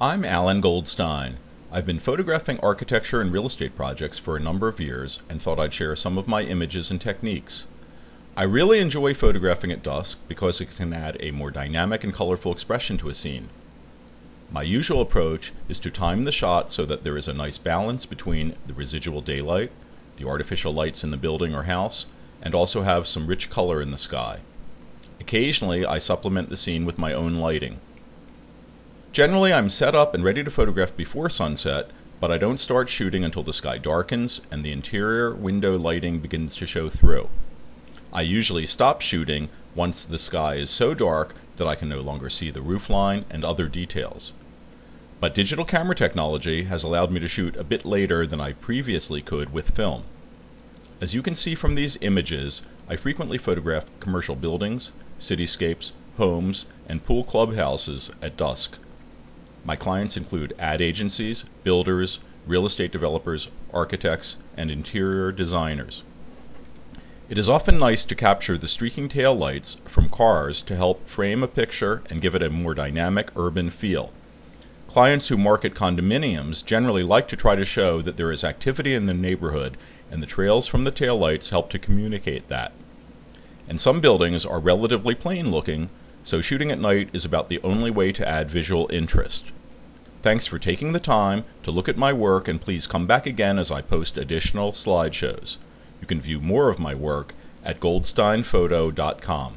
I'm Alan Goldstein. I've been photographing architecture and real estate projects for a number of years and thought I'd share some of my images and techniques. I really enjoy photographing at dusk because it can add a more dynamic and colorful expression to a scene. My usual approach is to time the shot so that there is a nice balance between the residual daylight, the artificial lights in the building or house, and also have some rich color in the sky. Occasionally, I supplement the scene with my own lighting. Generally, I'm set up and ready to photograph before sunset, but I don't start shooting until the sky darkens and the interior window lighting begins to show through. I usually stop shooting once the sky is so dark that I can no longer see the roofline and other details. But digital camera technology has allowed me to shoot a bit later than I previously could with film. As you can see from these images, I frequently photograph commercial buildings, cityscapes, homes, and pool clubhouses at dusk. My clients include ad agencies, builders, real estate developers, architects, and interior designers. It is often nice to capture the streaking tail lights from cars to help frame a picture and give it a more dynamic urban feel. Clients who market condominiums generally like to try to show that there is activity in the neighborhood, and the trails from the taillights help to communicate that. And some buildings are relatively plain looking, so shooting at night is about the only way to add visual interest. Thanks for taking the time to look at my work and please come back again as I post additional slideshows. You can view more of my work at goldsteinphoto.com.